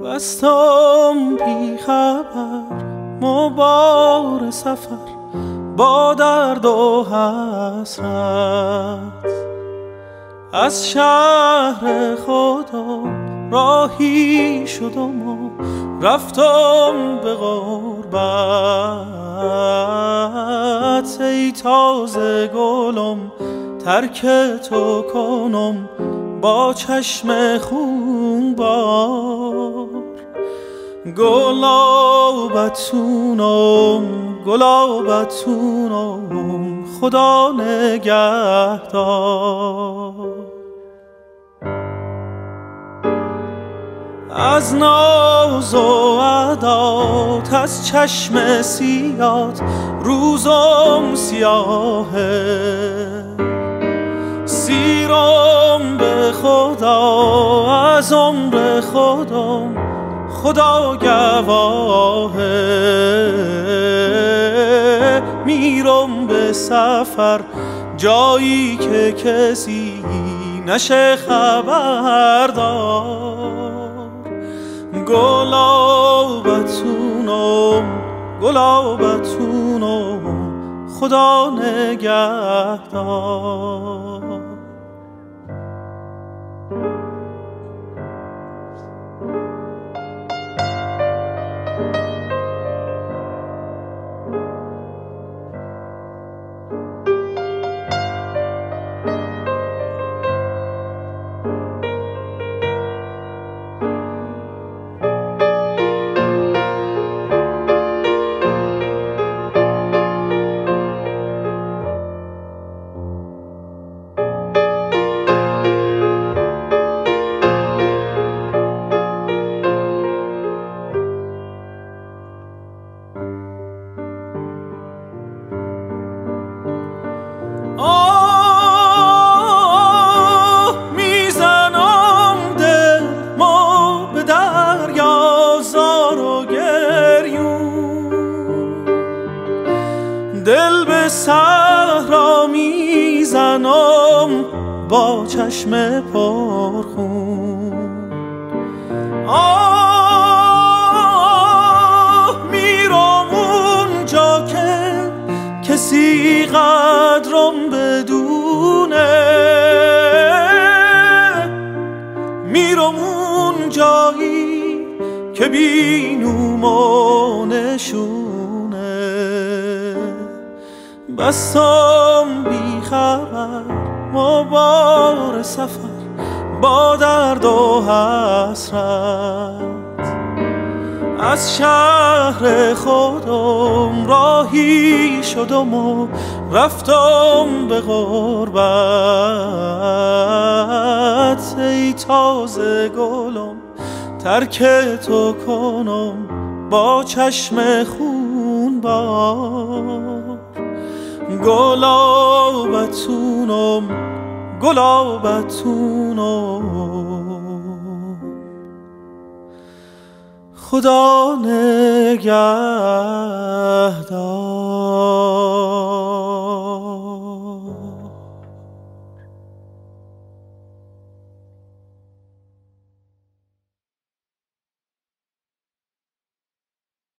بستم بی خبر مبار سفر با درد و حسرت. از شهر خدا راهی شدم و رفتم به غربت. ای تازه گلم ترک تو کنم با چشم خون بار. گلابتونم گلابتونم خدا نگهدار. از ناز و عدات از چشم سیات روزم سیاهه. سیرم به خدا از عمر خودم خدا گواهه. میرم به سفر جایی که کسی نشه خبردار. گلابتونم گلابتونم خدا نگهدار. صحرا می‌زنم با چشم پرخون. آه میرم اونجا که کسی قدرم بدونه. میرم اون جایی که بینوم و بستم بی خبر مبار سفر با درد و حسرت. از شهر خودم راهی شدم و رفتم به غربت. ای تازه گلم ترک تو کنم با چشم خون بار گلابتونم گلابتونم. خدا نگهدار.